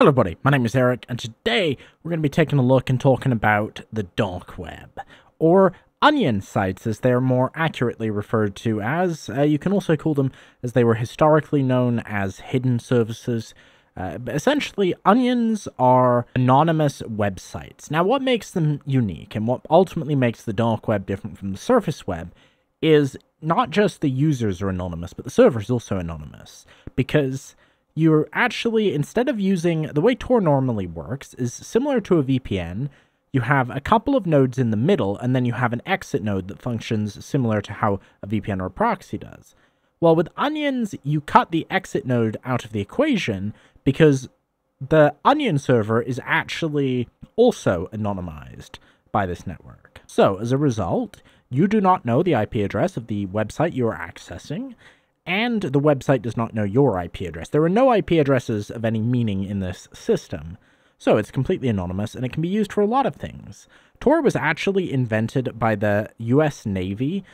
Hello everybody, my name is Eric, and today we're going to be taking a look and talking about the dark web, or onion sites as they're more accurately referred to as. Uh, you can also call them as they were historically known as hidden services. Uh, essentially, onions are anonymous websites. Now, what makes them unique and what ultimately makes the dark web different from the surface web is not just the users are anonymous, but the server is also anonymous. Because you're actually, instead of using, the way Tor normally works is similar to a VPN. You have a couple of nodes in the middle, and then you have an exit node that functions similar to how a VPN or a proxy does. Well, with onions, you cut the exit node out of the equation because the onion server is actually also anonymized by this network. So, as a result, you do not know the IP address of the website you are accessing, and the website does not know your IP address. There are no IP addresses of any meaning in this system, so it's completely anonymous and it can be used for a lot of things. Tor was actually invented by the US Navy,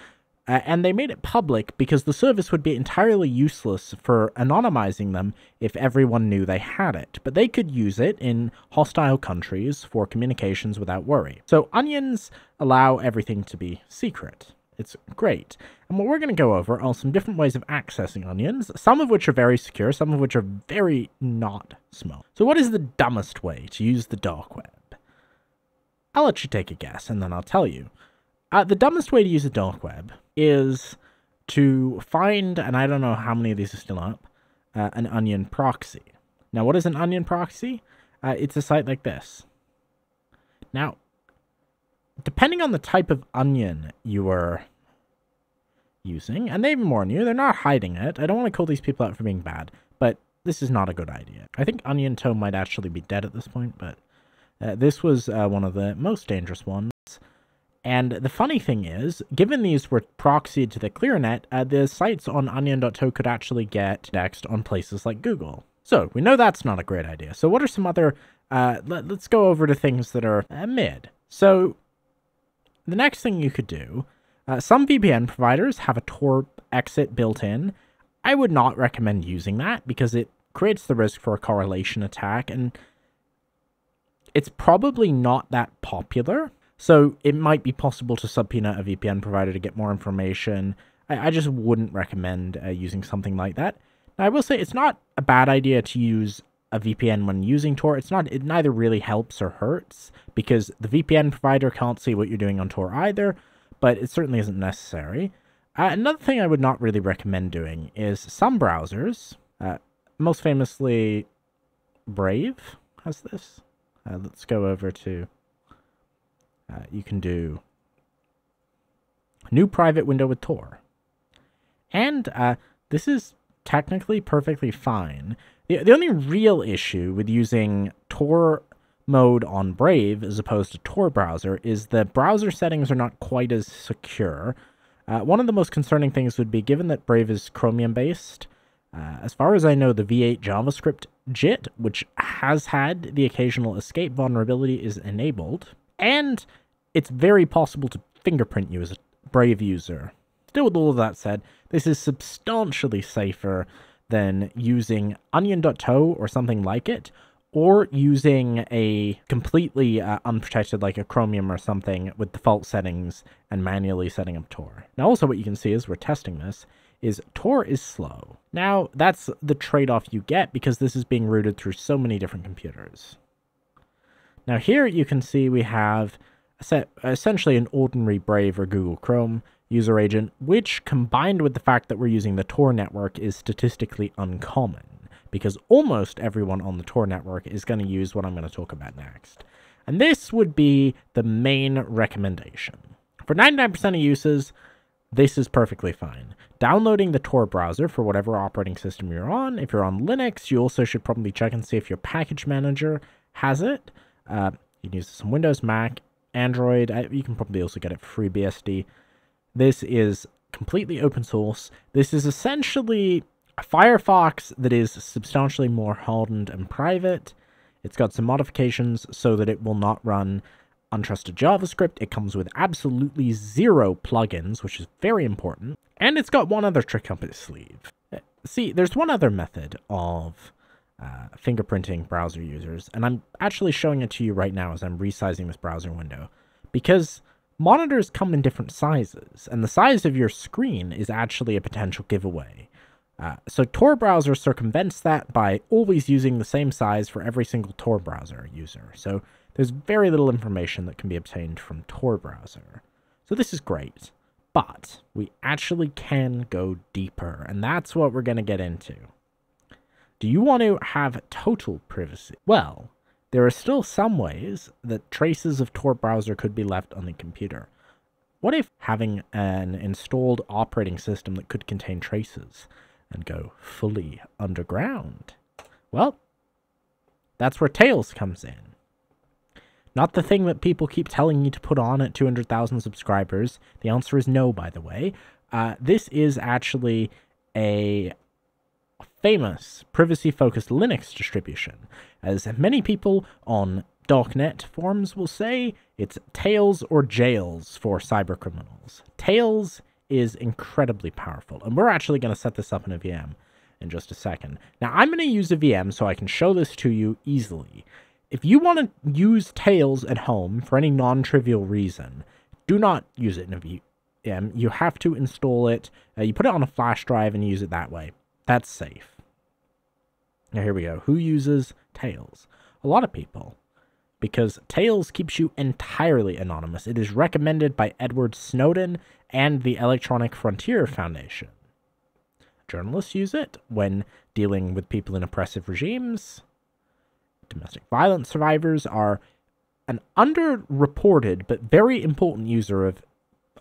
uh, and they made it public because the service would be entirely useless for anonymizing them if everyone knew they had it. But they could use it in hostile countries for communications without worry. So onions allow everything to be secret. It's great. And what we're going to go over are some different ways of accessing onions, some of which are very secure, some of which are very not small. So what is the dumbest way to use the dark web? I'll let you take a guess, and then I'll tell you. Uh, the dumbest way to use the dark web is to find, and I don't know how many of these are still up, uh, an onion proxy. Now, what is an onion proxy? Uh, it's a site like this. Now, depending on the type of onion you are using, and they even warn you, they're not hiding it. I don't want to call these people out for being bad, but this is not a good idea. I think Onion Toe might actually be dead at this point, but uh, this was uh, one of the most dangerous ones. And the funny thing is, given these were proxied to the ClearNet, uh, the sites on onion.to could actually get indexed on places like Google. So we know that's not a great idea. So what are some other, uh, let, us go over to things that are uh, mid. So the next thing you could do, uh, some VPN providers have a Tor exit built in. I would not recommend using that because it creates the risk for a correlation attack and it's probably not that popular. So it might be possible to subpoena a VPN provider to get more information. I, I just wouldn't recommend uh, using something like that. Now, I will say it's not a bad idea to use a VPN when using Tor. It's not, it neither really helps or hurts because the VPN provider can't see what you're doing on Tor either, but it certainly isn't necessary. Uh, another thing I would not really recommend doing is some browsers, uh, most famously Brave has this. Uh, let's go over to, uh, you can do new private window with Tor. And uh, this is technically perfectly fine. The, the only real issue with using Tor mode on Brave as opposed to Tor browser is the browser settings are not quite as secure. Uh, one of the most concerning things would be given that Brave is Chromium based. Uh, as far as I know, the V8 JavaScript JIT, which has had the occasional escape vulnerability, is enabled, and it's very possible to fingerprint you as a Brave user. Still, with all of that said, this is substantially safer than using onion.to or something like it, or using a completely uh, unprotected like a Chromium or something with default settings and manually setting up Tor. Now also what you can see as we're testing this is Tor is slow. Now that's the trade-off you get because this is being routed through so many different computers. Now here you can see we have essentially an ordinary Brave or Google Chrome user agent, which combined with the fact that we're using the Tor network is statistically uncommon because almost everyone on the Tor network is going to use what I'm going to talk about next. And this would be the main recommendation. For 99% of uses, this is perfectly fine. Downloading the Tor browser for whatever operating system you're on. If you're on Linux, you also should probably check and see if your package manager has it. Uh, you can use some Windows, Mac, Android. Uh, you can probably also get it for FreeBSD. This is completely open source. This is essentially a Firefox that is substantially more hardened and private. It's got some modifications so that it will not run untrusted JavaScript. It comes with absolutely zero plugins, which is very important. And it's got one other trick up its sleeve. Uh, see, there's one other method of uh, fingerprinting browser users. And I'm actually showing it to you right now as I'm resizing this browser window because monitors come in different sizes, and the size of your screen is actually a potential giveaway. Uh, so Tor browser circumvents that by always using the same size for every single Tor browser user. So there's very little information that can be obtained from Tor browser. So this is great. But we actually can go deeper, and that's what we're going to get into. Do you want to have total privacy? Well, there are still some ways that traces of Tor browser could be left on the computer. What if having an installed operating system that could contain traces and go fully underground? Well, that's where Tails comes in. Not the thing that people keep telling you to put on at 200,000 subscribers. The answer is no, by the way. Uh, this is actually a famous privacy focused Linux distribution. As many people on Darknet forums will say, it's Tails or jails for cybercriminals. Tails is incredibly powerful, and we're actually going to set this up in a VM in just a second. Now, I'm going to use a VM so I can show this to you easily. If you want to use Tails at home for any non-trivial reason, do not use it in a VM. You have to install it. Uh, you put it on a flash drive and use it that way. That's safe. Now here we go. Who uses Tails? A lot of people. Because Tails keeps you entirely anonymous. It is recommended by Edward Snowden and the Electronic Frontier Foundation. Journalists use it when dealing with people in oppressive regimes domestic violence survivors are an underreported but very important user of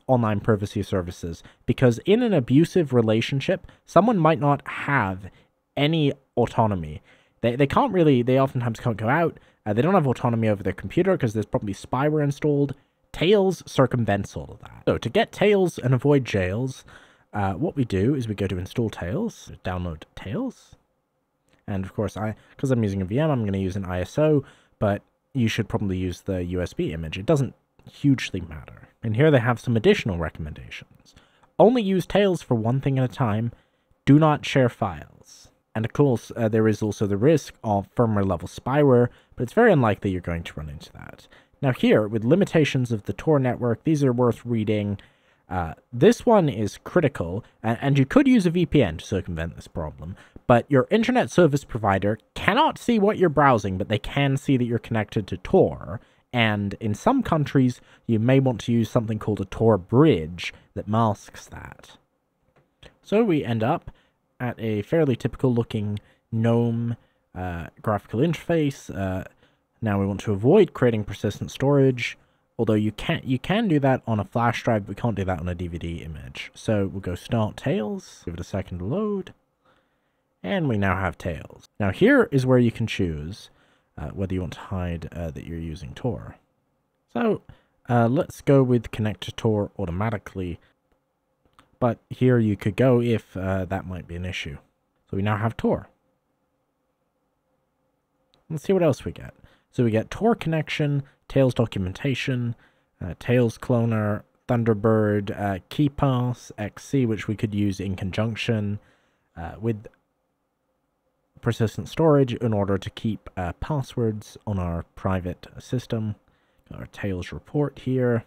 online privacy services because in an abusive relationship, someone might not have any autonomy. They, they can't really, they oftentimes can't go out. Uh, they don't have autonomy over their computer because there's probably spyware installed. Tails circumvents all of that. So to get Tails and avoid jails, uh, what we do is we go to install Tails, download Tails, and of course, I because I'm using a VM, I'm going to use an ISO, but you should probably use the USB image. It doesn't hugely matter. And here they have some additional recommendations. Only use Tails for one thing at a time. Do not share files. And of course, uh, there is also the risk of firmware level spyware, but it's very unlikely you're going to run into that. Now here, with limitations of the Tor network, these are worth reading. Uh, this one is critical, and, and you could use a VPN to circumvent this problem, but your internet service provider cannot see what you're browsing, but they can see that you're connected to Tor. And in some countries, you may want to use something called a Tor bridge that masks that. So we end up at a fairly typical looking GNOME uh, graphical interface. Uh, now we want to avoid creating persistent storage, although you can you can do that on a flash drive, but we can't do that on a DVD image. So we'll go start Tails, give it a second to load. And we now have Tails. Now here is where you can choose uh, whether you want to hide uh, that you're using Tor. So uh, let's go with connect to Tor automatically. But here you could go if uh, that might be an issue. So we now have Tor. Let's see what else we get. So we get Tor connection, Tails documentation, uh, Tails cloner, Thunderbird, uh, KeePassXC, which we could use in conjunction uh, with persistent storage in order to keep uh, passwords on our private system. Got our Tails report here.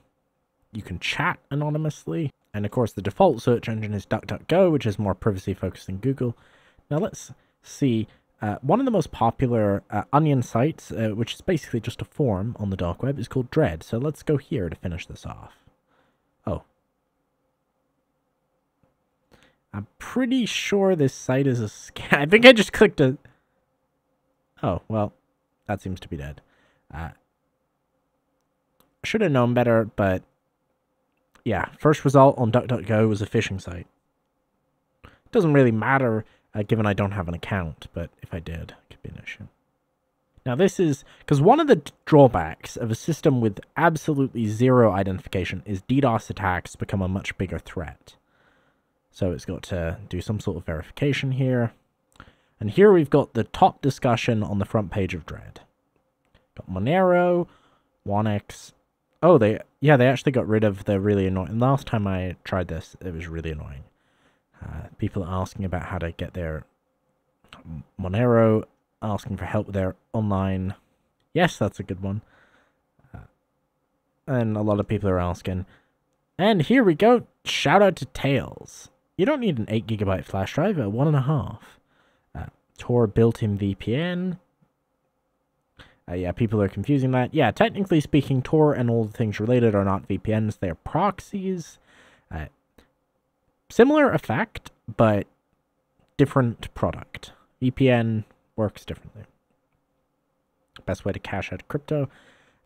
You can chat anonymously. And of course, the default search engine is DuckDuckGo, which is more privacy focused than Google. Now let's see. Uh, one of the most popular uh, Onion sites, uh, which is basically just a forum on the dark web, is called Dread. So let's go here to finish this off. Oh, I'm pretty sure this site is a scam. I think I just clicked a... Oh, well, that seems to be dead. Uh, should have known better, but yeah, first result on DuckDuckGo was a phishing site. Doesn't really matter, uh, given I don't have an account, but if I did, it could be an issue. Now this is, because one of the drawbacks of a system with absolutely zero identification is DDoS attacks become a much bigger threat. So it's got to do some sort of verification here. And here we've got the top discussion on the front page of Dread. Got Monero, Whonix. Oh, they yeah, they actually got rid of the really annoying. Last time I tried this, it was really annoying. Uh, people asking about how to get their Monero asking for help with their online. Yes, that's a good one. Uh, and a lot of people are asking. And here we go. Shout out to Tails. You don't need an 8 gigabyte flash drive, a one and a half. Uh, Tor built-in VPN. Uh, yeah, people are confusing that. Yeah, technically speaking, Tor and all the things related are not VPNs, they're proxies. Uh, similar effect, but different product. VPN works differently. Best way to cash out crypto.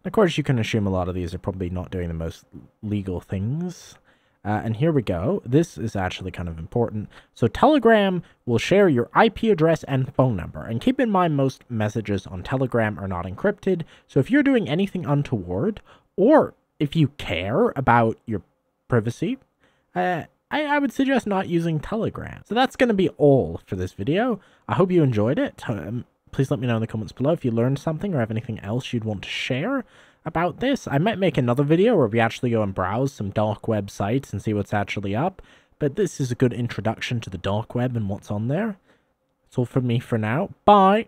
Of course, you can assume a lot of these are probably not doing the most legal things. Uh, and here we go. This is actually kind of important. So Telegram will share your IP address and phone number. And keep in mind, most messages on Telegram are not encrypted. So if you're doing anything untoward, or if you care about your privacy, uh, I, I would suggest not using Telegram. So that's going to be all for this video. I hope you enjoyed it. Um, please let me know in the comments below if you learned something or have anything else you'd want to share about this. I might make another video where we actually go and browse some dark web sites and see what's actually up, but this is a good introduction to the dark web and what's on there. That's all from me for now. Bye!